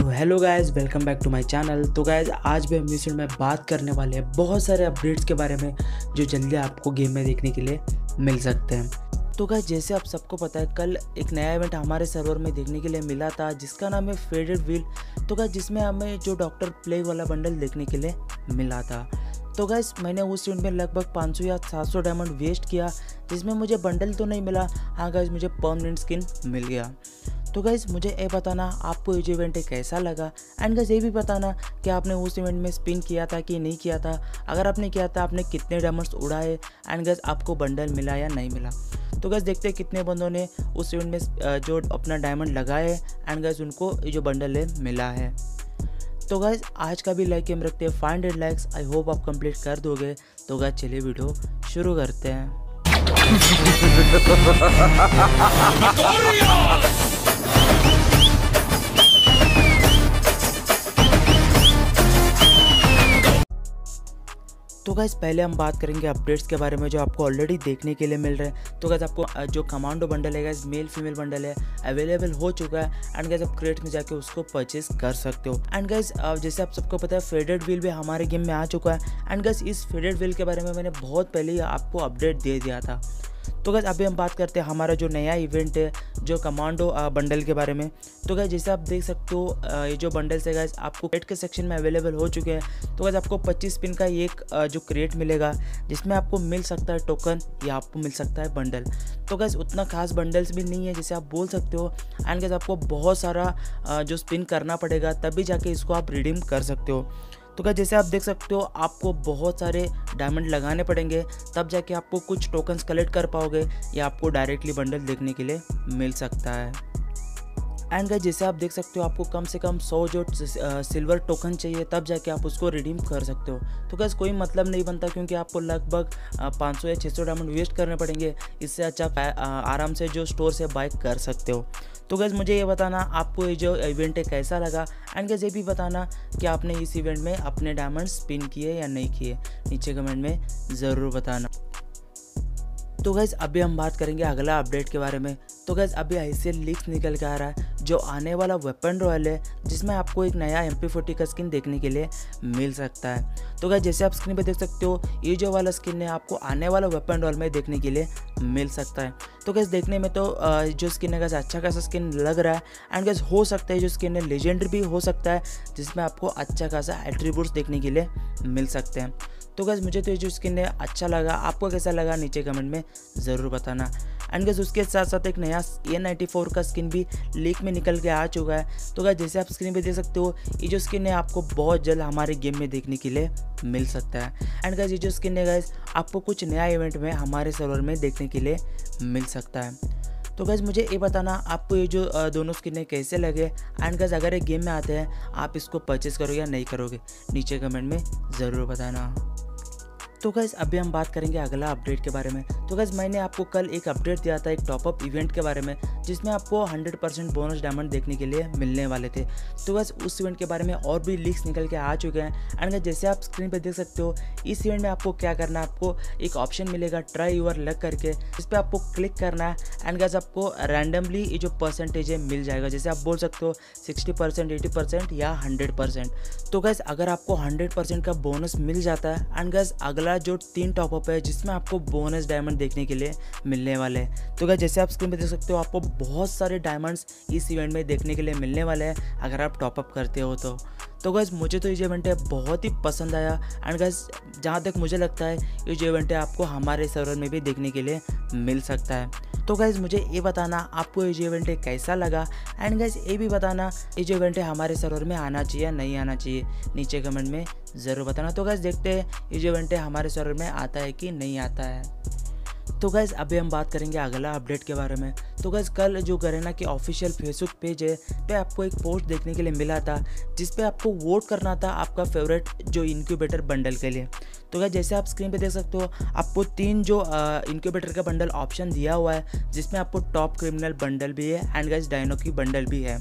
तो hello guys welcome back to my channel तो guys आज भी हम इस में बात करने वाले हैं बहुत सारे अपडेट्स के बारे में जो जल्दी आपको गेम में देखने के लिए मिल सकते हैं। तो गाइस जैसे आप सबको पता है, कल एक नया इवेंट हमारे सर्वर में देखने के लिए मिला था, जिसका नाम है फेडेड व्हील तो गाइस जिसमें हमें जो डॉक्टर प्लेग वाला बंडल देखने के लिए मिला था। तो गैस मैंने उस इवेंट में लगभग 500 या 700 डायमंड वेस्ट किया, जिसमें मुझे बंडल तो नहीं मिला। हाँ गैस मुझे परमानेंट स्किन मिल गया। तो गाइज़ मुझे ये बताना, आपको ये जो इवेंट है कैसा लगा? एंड गाइज़ ये भी बताना कि आपने उस इवेंट में स्पिन किया था कि नहीं किया था? अगर आपने किया था, आपने कितने डायमंड्स उड़ाए? एंड गैस आपको बंडल मिला या नहीं मिला? तो गैस देखते हैं कितने बंदों ने उस इवेंट में जो अपना डायमंड लगाए एंड गैस उनको जो बंडल है, मिला है। तो गैस आज का भी लाइक हम रखते हैं five hundred likes I hope आप कंप्लीट कर दोगे। तो गैस चलिए वीडियो शुरू करते हैं। तो गाइज़ पहले हम बात करेंगे अपडेट्स के बारे में जो आपको ऑलरेडी देखने के लिए मिल रहे हैं। तो गैस आपको जो कमांडो बंडल है गैस मेल फीमेल बंडल है अवेलेबल हो चुका है एंड गैस आप क्रेट में जाके उसको परचेज कर सकते हो। एंड गैस जैसे आप सबको पता है फेडेड व्हील भी हमारे गेम में आ चुका है। एंड गैस इस फेडेड व्हील के बारे में मैंने बहुत पहले ही आपको अपडेट दे दिया था। तो गैस अभी हम बात करते हैं हमारा जो नया इवेंट है जो कमांडो बंडल के बारे में। तो गैस जैसे आप देख सकते हो ये जो बंडल्स है गैस आपको क्रेट के सेक्शन में अवेलेबल हो चुके हैं। तो गैस आपको 25 पिन का एक जो क्रेट मिलेगा, जिसमें आपको मिल सकता है टोकन या आपको मिल सकता है बंडल तो गैस उतना खास बंडल्स भी नहीं है, जैसे आप बोल सकते हो। एंड गैस आपको बहुत सारा जो स्पिन करना पड़ेगा, तभी जाके इसको आप रिडीम कर सकते हो। तो क्या जैसे आप देख सकते हो, आपको बहुत सारे डायमंड लगाने पड़ेंगे, तब जाके आपको कुछ टोकन्स कलेक्ट कर पाओगे, या आपको डायरेक्टली बंडल देखने के लिए मिल सकता है। एंड गाइस जैसे आप देख सकते हो, आपको कम से कम 100 जो सिल्वर टोकन चाहिए, तब जाके आप उसको रिडीम कर सकते हो। तो गैस कोई मतलब नहीं बनता क्योंकि आपको लगभग 500 या 600 डायमंड वेस्ट करने पड़ेंगे। इससे अच्छा आराम से जो स्टोर से बाइक कर सकते हो। तो गैस मुझे ये बताना, आपको ये जो इवेंट है कैसा लगा? एंड गैस ये भी बताना कि आपने इस इवेंट में अपने डायमंड स्पिन किए या नहीं किए। नीचे कमेंट में ज़रूर बताना। तो गैस अभी हम बात करेंगे अगला अपडेट के बारे में। तो गैस अभी आई लीक्स निकल के आ रहा है। जो आने वाला वेपन रॉयल है, जिसमें आपको एक नया एम पी का स्किन देखने के लिए मिल सकता है। तो गैस जैसे आप स्क्रीन पर देख सकते हो, ये जो वाला स्किन है, आपको आने वाला वेपन रॉयल में देखने के लिए मिल सकता है। तो गैस देखने में तो जो स्किन है गैस अच्छा खासा स्किन लग रहा है। एंड गैस हो सकता है जो स्किन है लेजेंडरी भी हो सकता है, जिसमें आपको अच्छा खासा एट्रीब्यूट्स देखने के लिए मिल सकते हैं। तो गैस मुझे तो ये जो स्किन है अच्छा लगा। आपको कैसा लगा? नीचे कमेंट में ज़रूर बताना। एंड गैस उसके साथ साथ एक नया ए का स्किन भी लीक में निकल के आ चुका है। तो गैस जैसे आप स्क्रीन पे देख सकते हो, ये जो स्किन है आपको बहुत जल्द हमारे गेम में देखने के लिए मिल सकता है। एंड गैस ये जो स्किन है गैस आपको कुछ नया इवेंट में हमारे सर्वर में देखने के लिए मिल सकता है। तो गैस मुझे ये बताना, आपको ये जो दोनों स्किन कैसे लगे? एंड गैस अगर ये गेम में आते हैं, आप इसको परचेस करोगे या नहीं करोगे? नीचे कमेंट में ज़रूर बताना। तो गैस अभी हम बात करेंगे अगला अपडेट के बारे में। तो गैस मैंने आपको कल एक अपडेट दिया था, एक टॉपअप इवेंट के बारे में, जिसमें आपको 100 परसेंट बोनस डायमंड देखने के लिए मिलने वाले थे। तो गैस उस इवेंट के बारे में और भी लीक्स निकल के आ चुके हैं। एंड गैस जैसे आप स्क्रीन पर देख सकते हो, इस इवेंट में आपको क्या करना है, आपको एक ऑप्शन मिलेगा ट्राई यूर लग करके इस पर आपको क्लिक करना है। एंड गैस आपको रैंडमली ये जो परसेंटेज है मिल जाएगा। जैसे आप बोल सकते हो सिक्सटी परसेंट एटी परसेंट या हंड्रेड परसेंट तो गैस अगर आपको हंड्रेड परसेंट का बोनस मिल जाता है एंड गैस अगला वाला जो तीन टॉपअप है, जिसमें आपको बोनस डायमंड देखने के लिए मिलने वाले हैं। तो क्या जैसे आप स्क्रीन पर देख सकते हो, आपको बहुत सारे डायमंड्स इस इवेंट में देखने के लिए मिलने वाले हैं, अगर आप टॉपअप करते हो तो। तो गैस मुझे तो ये जो इवेंट है, बहुत ही पसंद आया। एंड गैस जहाँ तक मुझे लगता है, ये जो इवेंट है, आपको हमारे सर्वर में भी देखने के लिए मिल सकता है। तो गैस मुझे ये बताना, आपको ये जो इवेंट कैसा लगा? एंड गैस ये भी बताना, ये जो इवेंट हमारे सर्वर में आना चाहिए या नहीं आना चाहिए, नीचे कमेंट में ज़रूर बताना। तो गैस देखते हैं, ये जो इवेंट हमारे सर्वर में आता है कि नहीं आता है। तो गैज़ अभी हम बात करेंगे अगला अपडेट के बारे में। तो गैज़ कल जो करेना की ऑफिशियल फेसबुक पेज है, पे आपको एक पोस्ट देखने के लिए मिला था, जिस पे आपको वोट करना था आपका फेवरेट जो इनक्यूबेटर बंडल के लिए। तो क्या जैसे आप स्क्रीन पे देख सकते हो, आपको तीन जो इनक्यूबेटर का बंडल ऑप्शन दिया हुआ है, जिसमें आपको टॉप क्रिमिनल बंडल भी है एंड गैस डायनो की बंडल भी है।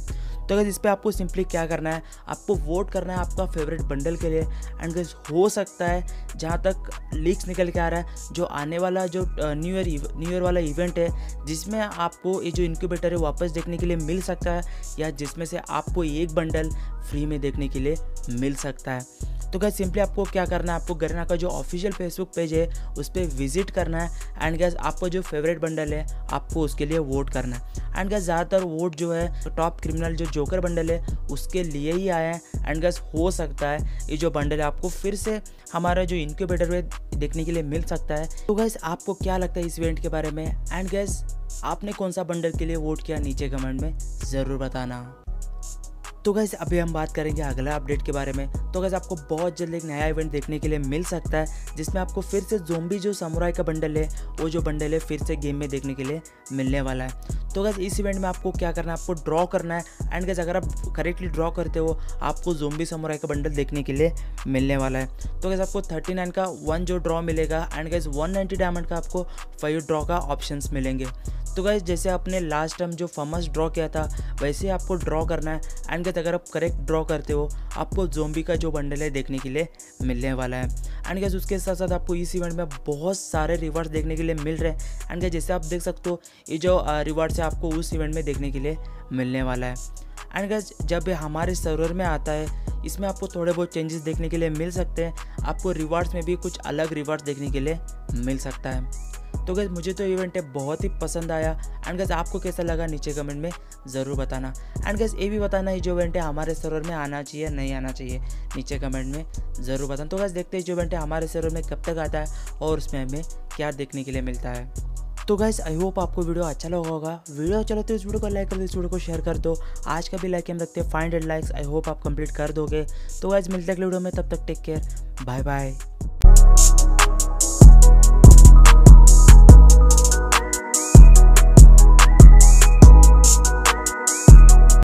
तो अगर इस पर आपको सिंपली क्या करना है, आपको वोट करना है आपका फेवरेट बंडल के लिए एंड गज हो सकता है जहाँ तक लीक्स निकल के आ रहा है, जो आने वाला जो न्यू ईयर न्यू ईयर वाला इवेंट है, जिसमें आपको ये जो इनक्यूबेटर है वापस देखने के लिए मिल सकता है, या जिसमें से आपको एक बंडल फ्री में देखने के लिए मिल सकता है। तो गैस सिंपली आपको क्या करना है? आपको गरना का जो ऑफिशियल फेसबुक पेज है, उस पर विज़िट करना है। एंड गैस आपको जो फेवरेट बंडल है, आपको उसके लिए वोट करना है। एंड गैस ज़्यादातर वोट जो है टॉप क्रिमिनल जो जोकर बंडल है, उसके लिए ही आया है। एंड गैस हो सकता है, ये जो बंडल है, आपको फिर से हमारा जो इनक्यूबेटर में देखने के लिए मिल सकता है। तो गैस आपको क्या लगता है इस इवेंट के बारे में? एंड गैस आपने कौन सा बंडल के लिए वोट किया? नीचे कमेंट में ज़रूर बताना। तो गैस अभी हम बात करेंगे अगला अपडेट के बारे में। तो गैस आपको बहुत जल्द एक नया इवेंट देखने के लिए मिल सकता है, जिसमें आपको फिर से जोम्बी जो समुराई का बंडल है, वो जो बंडल है फिर से गेम में देखने के लिए मिलने वाला है। तो गैस इस इवेंट में आपको क्या करना है? आपको ड्रॉ करना है। एंड गैस अगर आप करेक्टली ड्रॉ करते हो, आपको जोम्बी समुराई का बंडल देखने के लिए मिलने वाला है। तो गैस आपको थर्टी नाइन का वन जो ड्रॉ मिलेगा and guys one ninety diamond का आपको फाइव ड्रॉ का ऑप्शन मिलेंगे। तो गाइज़ जैसे आपने लास्ट टाइम जो फर्मस ड्रॉ किया था, वैसे आपको ड्रॉ करना है। एंड गैस अगर आप करेक्ट ड्रॉ करते हो, आपको जोम्बी का जो बंडल है देखने के लिए मिलने वाला है। एंड गैस उसके साथ साथ आपको इस इवेंट में बहुत सारे रिवार्ड्स देखने के लिए मिल रहे हैं। एंड गैस जैसे आप देख सकते हो, ये जो रिवार्ड्स है आपको उस इवेंट में देखने के लिए मिलने वाला है। एंड गैस जब हमारे सर्वर में आता है, इसमें आपको थोड़े बहुत चेंजेस देखने के लिए मिल सकते हैं। आपको रिवार्ड्स में भी कुछ अलग रिवार्ड्स देखने के लिए मिल सकता है। तो गैस मुझे तो इवेंट है बहुत ही पसंद आया। एंड गैस आपको कैसा लगा नीचे कमेंट में ज़रूर बताना। एंड गैस ये भी बताना ये जो इवेंट है हमारे सर्वर में आना चाहिए नहीं आना चाहिए, नीचे कमेंट में ज़रूर बताना। तो गैस देखते हैं, जो इवेंट है हमारे सर्वर में कब तक आता है और उसमें हमें क्या देखने के लिए मिलता है। तो गाइस आई होप आपको वीडियो अच्छा लगा होगा। वीडियो अच्छा लगता है इस वीडियो को लाइक कर दो, इस वीडियो को शेयर कर दो। आज का भी लाइक हम रखते हैं five hundred likes I hope आप कंप्लीट कर दोगे। तो गाइस मिलते अगले वीडियो में, तब तक टेक केयर बाय बाय